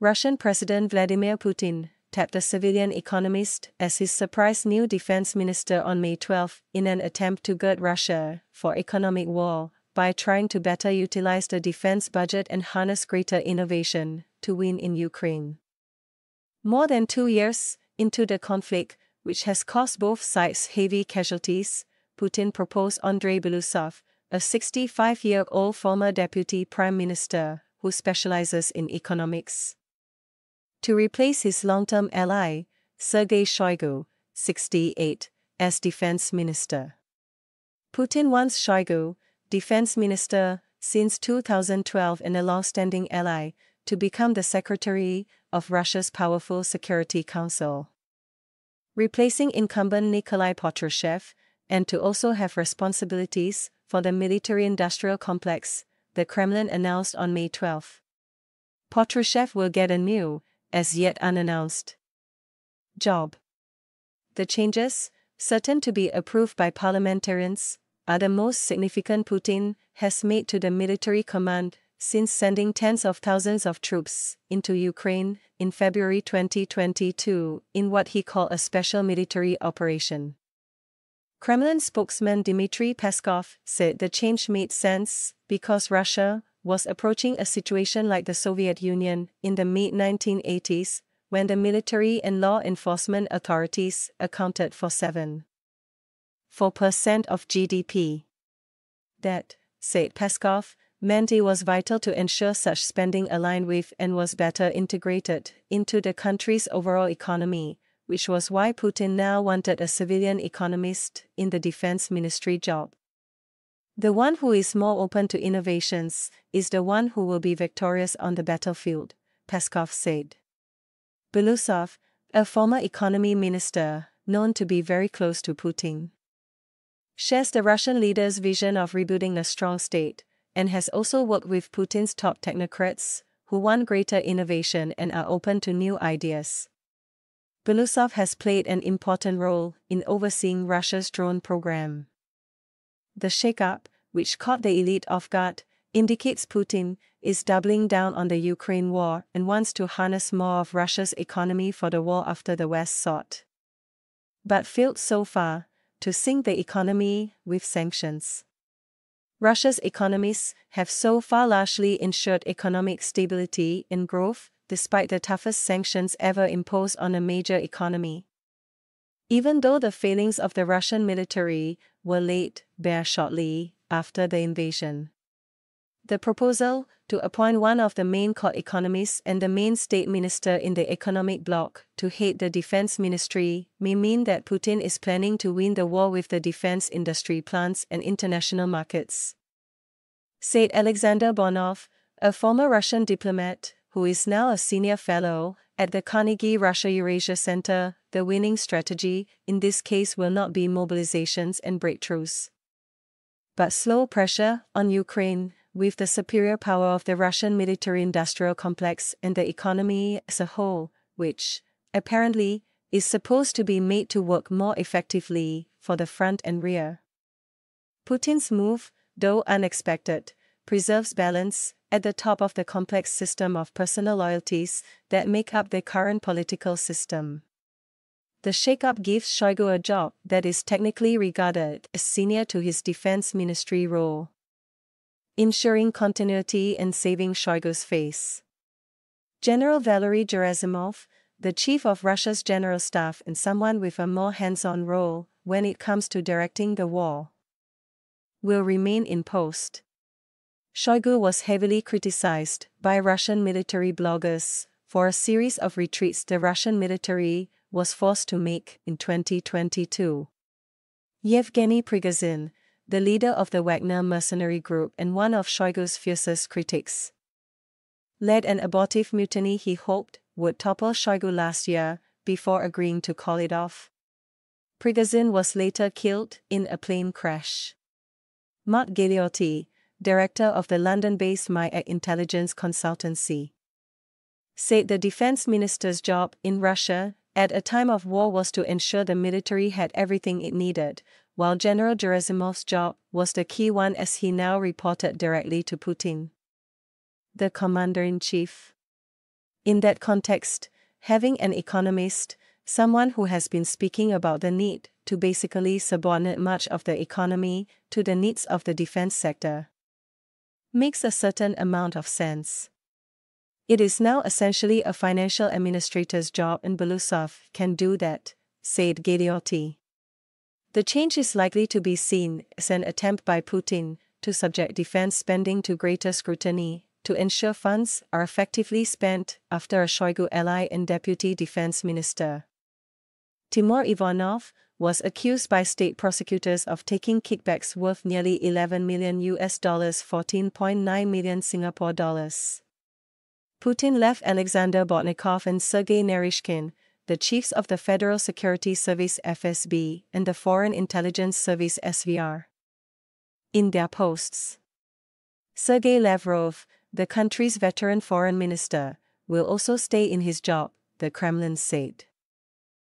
Russian President Vladimir Putin tapped a civilian economist as his surprise new defense minister on May 12 in an attempt to gird Russia for economic war by trying to better utilize the defense budget and harness greater innovation to win in Ukraine. More than two years into the conflict, which has cost both sides heavy casualties, Putin proposed Andrei Belousov, a 65 year old former deputy prime minister who specializes in economics to replace his long-term ally, Sergei Shoigu, 68, as defense minister. Putin wants Shoigu, defense minister since 2012 and a long-standing ally, to become the secretary of Russia's powerful Security Council. Replacing incumbent Nikolai Patrushev, and to also have responsibilities for the military-industrial complex, the Kremlin announced on May 12. Patrushev will get a new, as yet unannounced. Job. The changes, certain to be approved by parliamentarians, are the most significant Putin has made to the military command since sending tens of thousands of troops into Ukraine in February 2022 in what he called a special military operation. Kremlin spokesman Dmitry Peskov said the change made sense because Russia was approaching a situation like the Soviet Union in the mid 1980s, when the military and law enforcement authorities accounted for 7 4% of GDP. That, said Peskov, meant it was vital to ensure such spending aligned with and was better integrated into the country's overall economy, which was why Putin now wanted a civilian economist in the defense ministry job. The one who is more open to innovations is the one who will be victorious on the battlefield, Peskov said. Belousov, a former economy minister, known to be very close to Putin, shares the Russian leader's vision of rebuilding a strong state, and has also worked with Putin's top technocrats, who want greater innovation and are open to new ideas. Belousov has played an important role in overseeing Russia's drone program. The shakeup, which caught the elite off guard, indicates Putin is doubling down on the Ukraine war and wants to harness more of Russia's economy for the war after the West sought. But failed so far to sink the economy with sanctions. Russia's economists have so far largely ensured economic stability and growth, despite the toughest sanctions ever imposed on a major economy. Even though the failings of the Russian military were laid bare shortly after the invasion. The proposal to appoint one of the main court economists and the main state minister in the economic bloc to head the defense ministry may mean that Putin is planning to win the war with the defense industry plants and international markets. Said Alexander Baunov, a former Russian diplomat who is now a senior fellow at the Carnegie Russia Eurasia Center, the winning strategy in this case will not be mobilizations and breakthroughs, but slow pressure on Ukraine with the superior power of the Russian military industrial complex and the economy as a whole, which, apparently, is supposed to be made to work more effectively for the front and rear. Putin's move, though unexpected, preserves balance at the top of the complex system of personal loyalties that make up the current political system. The shakeup gives Shoigu a job that is technically regarded as senior to his defense ministry role, ensuring continuity and saving Shoigu's face. General Valery Gerasimov, the chief of Russia's general staff and someone with a more hands on role when it comes to directing the war, will remain in post. Shoigu was heavily criticized by Russian military bloggers for a series of retreats the Russian military was forced to make in 2022. Yevgeny Prigozhin, the leader of the Wagner mercenary group and one of Shoigu's fiercest critics, led an abortive mutiny he hoped would topple Shoigu last year before agreeing to call it off. Prigozhin was later killed in a plane crash. Mark Galeotti, director of the London based Mayak intelligence consultancy, said the defense minister's job in Russia at a time of war was to ensure the military had everything it needed, while General Gerasimov's job was the key one as he now reported directly to Putin. The commander in chief In that context, having an economist, someone who has been speaking about the need to basically subordinate much of the economy to the needs of the defense sector, makes a certain amount of sense. It is now essentially a financial administrator's job, and Belousov can do that, said Galeotti. The change is likely to be seen as an attempt by Putin to subject defense spending to greater scrutiny to ensure funds are effectively spent after a Shoigu ally and deputy defense minister. Timur Ivanov was accused by state prosecutors of taking kickbacks worth nearly 11 million US dollars 14.9 million Singapore dollars. Putin left Alexander Bortnikov and Sergei Naryshkin, the chiefs of the Federal Security Service FSB and the Foreign Intelligence Service SVR. In their posts. Sergei Lavrov, the country's veteran foreign minister, will also stay in his job, the Kremlin said.